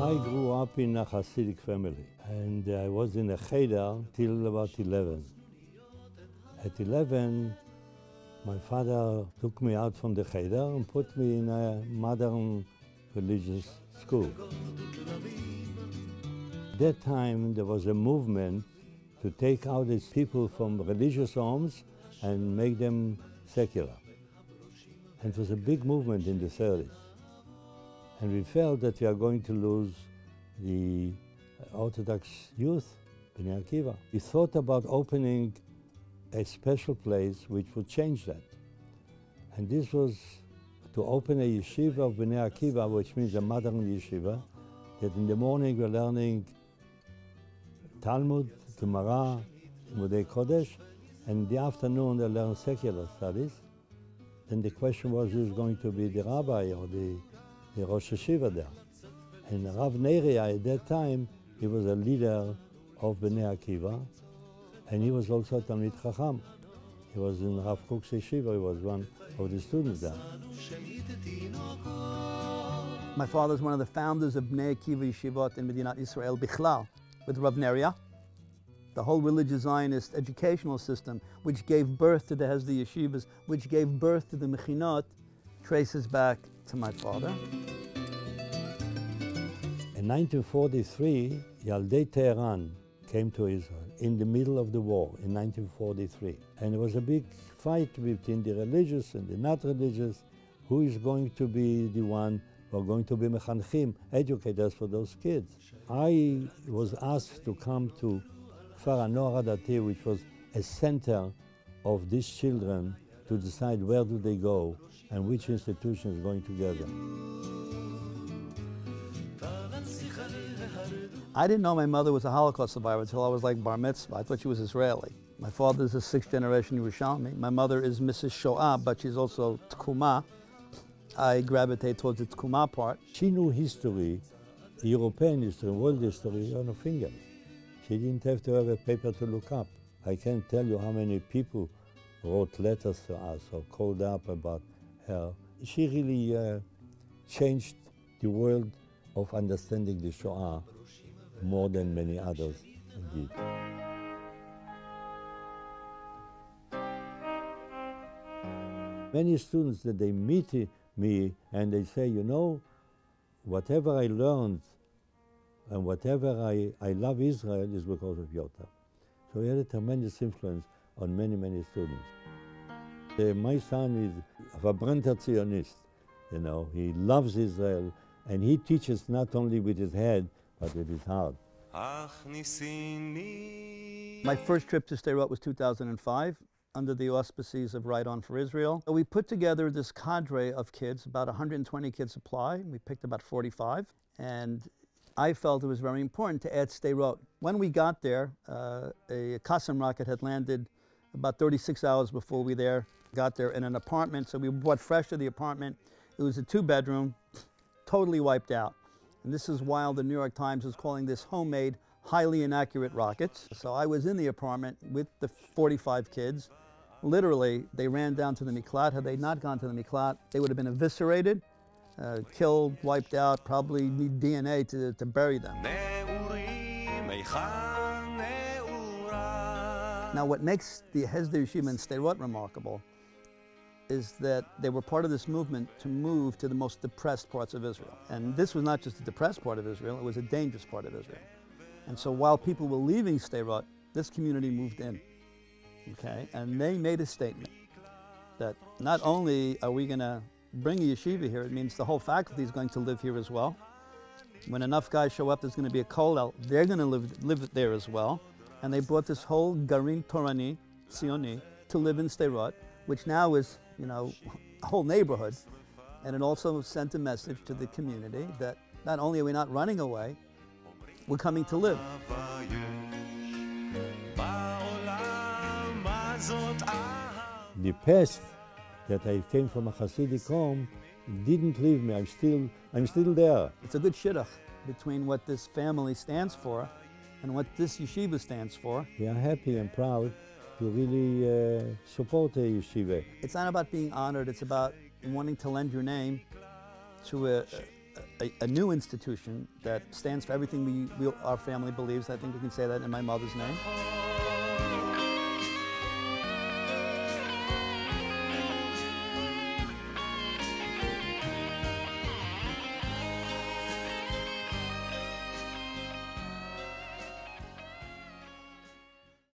I grew up in a Hasidic family and I was in a cheder till about 11. At 11, my father took me out from the cheder and put me in a modern religious school. At that time, there was a movement to take out these people from religious homes and make them secular. And it was a big movement in the 30s. And we felt that we are going to lose the Orthodox youth, Bnei Akiva. We thought about opening a special place which would change that. And this was to open a yeshiva of Bnei Akiva, which means a modern yeshiva, that in the morning we're learning Talmud, Gemara, Mudei Kodesh, and in the afternoon they learn secular studies. Then the question was who's going to be the rabbi or the the Rosh Yeshiva there. And Rav Neria at that time, he was a leader of Bnei Akiva, and he was also a Talmid Chacham. He was in Rav Kook's yeshiva, he was one of the students there. My father is one of the founders of Bnei Akiva Yeshivot in Medinat Israel, Bichlal, with Rav Neria, the whole religious Zionist educational system, which gave birth to the Hesder Yeshivas, which gave birth to the Mechinot, traces back to my father. In 1943, Yaldei Tehran came to Israel in the middle of the war in 1943. And it was a big fight between the religious and the not religious. Who is going to be the one who are going to be mechanchim, educators for those kids? I was asked to come to Kfar Noar Adati, which was a center of these children to decide where do they go and which institution is going together. I didn't know my mother was a Holocaust survivor until I was like bar mitzvah. I thought she was Israeli. My father is a sixth generation Yerushalmi. My mother is Mrs. Shoah, but she's also Tkuma. I gravitate towards the Tkuma part. She knew history, European history, world history on her fingers. She didn't have to have a paper to look up. I can't tell you how many people wrote letters to us or called up about her. She really uh, changed the world of understanding the Shoah more than many others did. Many students that they meet me and they say, you know, whatever I learned and whatever I, I love Israel is because of Yotam. So he had a tremendous influence on many, many students. My son is a verbrannter Zionist, you know, he loves Israel and he teaches not only with his head, but with his heart. My first trip to Sderot was 2005 under the auspices of Write On for Israel. We put together this cadre of kids, about 120 kids apply. We picked about 45. And I felt it was very important to add Sderot. When we got there, uh, a Qassam rocket had landed about 36 hours before we there got there in an apartment. So we brought fresh to the apartment. It was a two bedroom, totally wiped out. And this is while the New York Times was calling this homemade, highly inaccurate rockets. So I was in the apartment with the 45 kids. Literally, they ran down to the Miklat. Had they not gone to the Miklat, they would have been eviscerated, uh, killed, wiped out, probably need DNA to, to bury them. Now, what makes the Hesder Yeshiva in Sderot remarkable is that they were part of this movement to move to the most depressed parts of Israel. And this was not just a depressed part of Israel, it was a dangerous part of Israel. And so while people were leaving Sderot, this community moved in. Okay? And they made a statement that not only are we going to bring a yeshiva here, it means the whole faculty is going to live here as well. When enough guys show up, there's going to be a kollel, they're going to live, live there as well. And they brought this whole Garin Torani, Tzioni, to live in Sderot, which now is you know, a whole neighborhood. And it also sent a message to the community that not only are we not running away, we're coming to live. The past that I came from a Hasidic home didn't leave me. I'm still, I'm still there. It's a good shidduch between what this family stands for and what this yeshiva stands for. We are happy and proud to really uh, support the yeshiva. It's not about being honored, it's about wanting to lend your name to a, a, a new institution that stands for everything we, we, our family believes. I think we can say that in my mother's name.